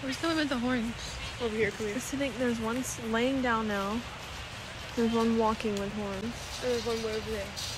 Where's the one with the horns? Over here, come here. I think there's one laying down now. There's one walking with horns. And there's one way over there.